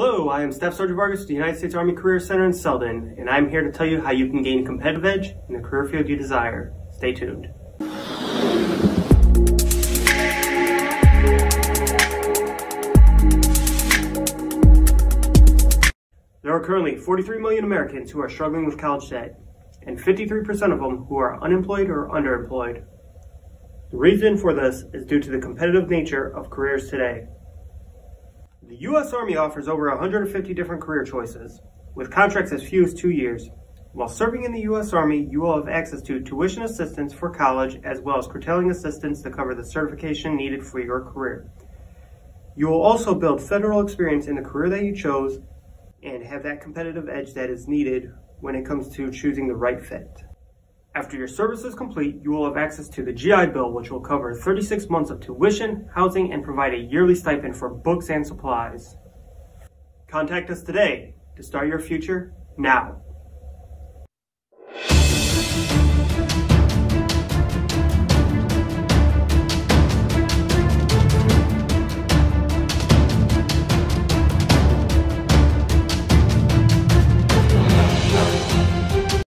Hello, I am Staff Sergeant Vargas with the United States Army Career Center in Selden, and I'm here to tell you how you can gain competitive edge in the career field you desire. Stay tuned. There are currently 43 million Americans who are struggling with college debt, and 53% of them who are unemployed or underemployed. The reason for this is due to the competitive nature of careers today. The U.S. Army offers over 150 different career choices, with contracts as few as two years. While serving in the U.S. Army, you will have access to tuition assistance for college as well as credentialing assistance to cover the certification needed for your career. You will also build federal experience in the career that you chose and have that competitive edge that is needed when it comes to choosing the right fit. After your service is complete, you will have access to the GI Bill, which will cover 36 months of tuition, housing, and provide a yearly stipend for books and supplies. Contact us today to start your future now.